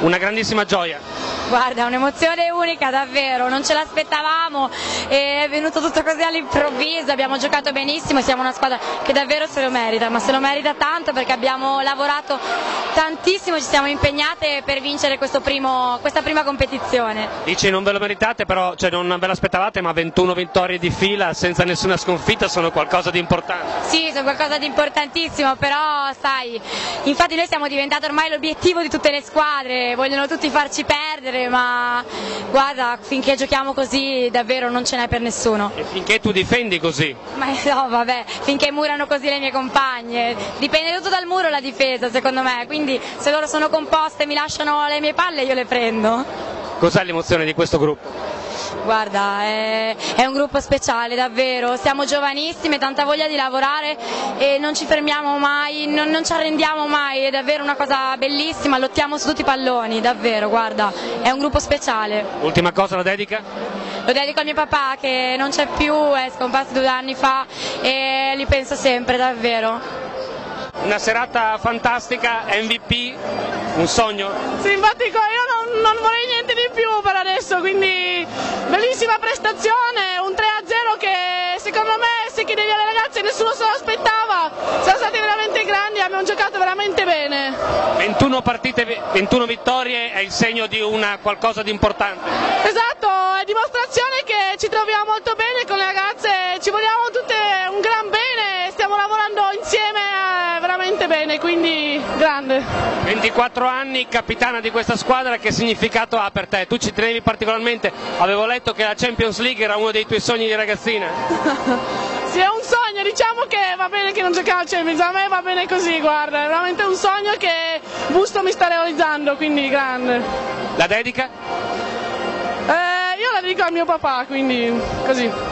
una grandissima gioia. Guarda, un'emozione unica davvero, non ce l'aspettavamo, è venuto tutto così all'improvviso, abbiamo giocato benissimo, siamo una squadra che davvero se lo merita, ma se lo merita tanto perché abbiamo lavorato tantissimo, ci siamo impegnate per vincere primo, questa prima competizione. Dici non ve lo meritate, però cioè, non ve l'aspettavate, ma 21 vittorie di fila senza nessuna sconfitta sono qualcosa di importante. Sì, sono qualcosa di importantissimo, però sai, infatti noi siamo diventati ormai l'obiettivo di tutte le squadre, vogliono tutti farci perdere ma guarda, finché giochiamo così davvero non ce n'è per nessuno. E finché tu difendi così? Ma no, vabbè, finché murano così le mie compagne. Dipende tutto dal muro la difesa, secondo me, quindi se loro sono composte e mi lasciano le mie palle io le prendo. Cos'è l'emozione di questo gruppo? Guarda, è, è, un gruppo speciale davvero, siamo giovanissime, tanta voglia di lavorare e non ci fermiamo mai, non, non, ci arrendiamo mai, è davvero una cosa bellissima, lottiamo su tutti i palloni, davvero, guarda, è un gruppo speciale. Ultima cosa, la dedica? Lo dedico a mio papà che non c'è più, è scomparso due anni fa e li penso sempre, davvero. Una serata fantastica, MVP, un sogno? Simpatico, io non, non vorrei niente di più per adesso, quindi bellissima prestazione, un 3-0 che secondo me se chiedevi alle ragazze nessuno se lo aspettava, siamo stati veramente grandi, abbiamo giocato veramente bene. 21 partite, 21 vittorie è il segno di una qualcosa di importante. Esatto, è dimostrazione che ci troviamo molto bene con le ragazze, ci vogliamo tutte un gran bene, stiamo lavorando insieme eh, veramente bene, quindi grande. 24 anni, capitana di questa squadra, che significato ha per te? Tu ci tenevi particolarmente, avevo letto che la Champions League era uno dei tuoi sogni di ragazzina. sì, è un sogno, diciamo che va bene che non giochiamo al Champions, a me va bene così, guarda, è veramente un sogno che Busto mi sta realizzando, quindi grande. La dedica? Eh, io la dedico al mio papà, quindi così.